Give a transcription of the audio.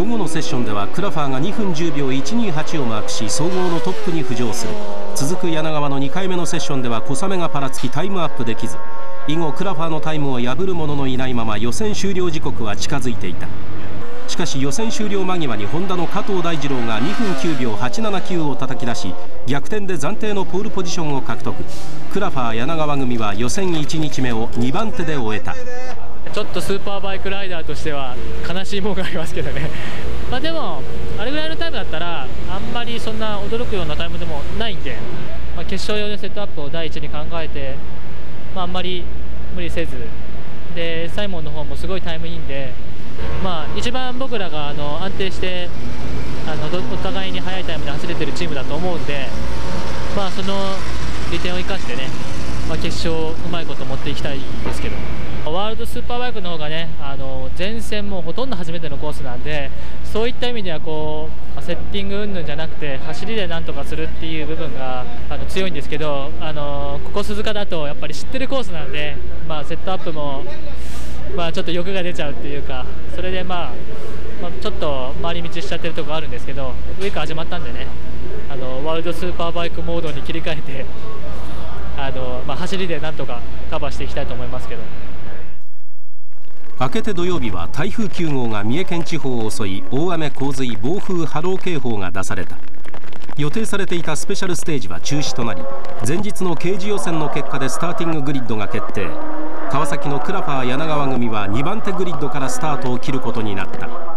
午後のセッションではクラファーが2分10秒128をマークし総合のトップに浮上する。続く柳川の2回目のセッションでは小雨がパラつきタイムアップできず。以後クラファーのタイムを破る者のいないまま予選終了時刻は近づいていた。しかし予選終了間際にホンダの加藤大治郎が2分9秒879を叩き出し逆転で暫定のポールポジションを獲得。クラファー柳川組は予選1日目を2番手で終えた。ちょっとスーパーバイクライダーとしては悲しいものがありますけどね。まあでもあれぐらいのタイムだったらあんまりそんな驚くようなタイムでもないんで、まあ、決勝用のセットアップを第一に考えて、まあ、あんまり無理せず。でサイモンの方もすごいタイムいいんで、まあ、一番僕らがあの安定してあのお互いに速いタイムで走れてるチームだと思うんで、まあ、その利点を生かしてね、まあ、決勝うまいこと持っていきたいんですけど。ワールドスーパーバイクの方がねあの前線もほとんど初めてのコースなんでそういった意味ではこうセッティング云々じゃなくて走りでなんとかするっていう部分があの強いんですけどあのここ鈴鹿だとやっぱり知ってるコースなんで、まあ、セットアップも、まあ、ちょっと欲が出ちゃうっていうかそれで、まあ、まあ、ちょっと回り道しちゃってるところあるんですけどウィーク始まったんでねあのワールドスーパーバイクモードに切り替えてあの、まあ、走りでなんとかカバーしていきたいと思いますけど。明けて土曜日は台風9号が三重県地方を襲い大雨洪水暴風波浪警報が出された。予定されていたスペシャルステージは中止となり前日の刑事予選の結果でスターティンググリッドが決定。川崎のクラファー柳川組は2番手グリッドからスタートを切ることになった。